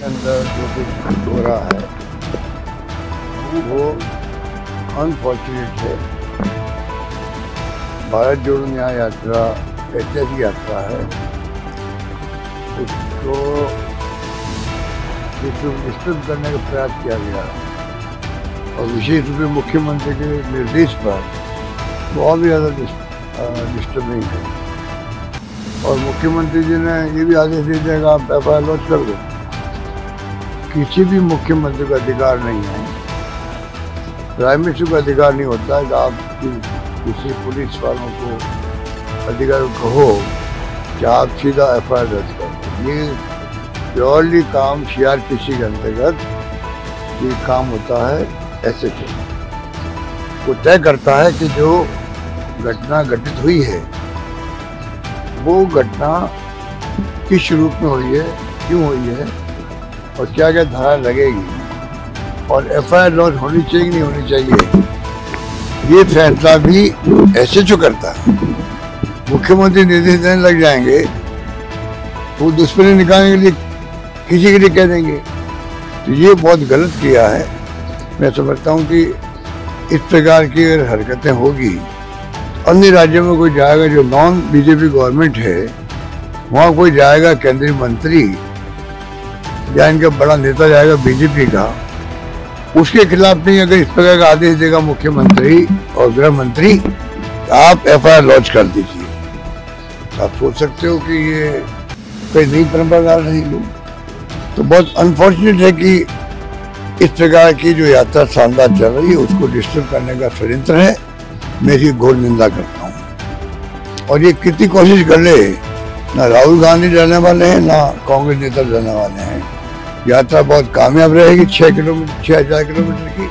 के अंदर जो कुछ हो रहा है, वो अनफॉर्चुनेट है। भारत जोड़ो न्याय यात्रा, ऐतिहासिक यात्रा है। उसको विस्तृत करने का प्रयास किया गया। और विशेष रूप से मुख्यमंत्री के निर्देश पर बहुत ही ज़्यादा डिस्टर्बिंग है और मुख्यमंत्री जी ने ये भी आदेश दे दिया कि आप एफ़ आई लॉन्च कर दो। किसी भी मुख्यमंत्री का अधिकार नहीं है। प्राइम मिनिस्टर का अधिकार नहीं होता है आप किसी पुलिस वालों को अधिकार कहो कि आप सीधा एफ़ आई आर दर्ज करो। ये प्योरली काम सी आर पी सी के अंतर्गत ये काम होता है ऐसे वो तय करता है कि जो घटना घटित हुई है, वो घटना किस रूप में हुई है, क्यों हुई है और क्या क्या धारा लगेगी। और एफ़ आई आर लॉन्च होनी चाहिए नहीं होनी चाहिए। ये फैसला भी ऐसे जो करता है। मुख्यमंत्री निर्देश देने लग जाएँगे वो दुष्परिणाम निकालने के लिए किसी के लिए कह देंगे। तो ये बहुत गलत किया है। मैं समझता हूँ कि इस प्रकार की अगर हरकतें होगी, अन्य राज्यों में कोई जाएगा जो नॉन बीजेपी गवर्नमेंट है, वहाँ कोई जाएगा केंद्रीय मंत्री या इनका बड़ा नेता जाएगा बीजेपी का, उसके खिलाफ नहीं, अगर इस प्रकार का आदेश देगा मुख्यमंत्री और गृह मंत्री आप एफ़ आई आर लॉन्च कर दीजिए। आप सोच सकते हो कि ये कोई नई परंपरा रही लोग तो बहुत अनफॉर्चुनेट है कि इस प्रकार की जो यात्रा शानदार चल रही है, उसको डिस्टर्ब करने का षडयंत्र है। मैं इसकी घोर निंदा करता हूँ। और ये कितनी कोशिश कर ले, ना राहुल गांधी डरने वाले हैं, ना कांग्रेस नेता डरने वाले हैं। यात्रा बहुत कामयाब रहेगी छः किलोमीटर छः हज़ार किलोमीटर की।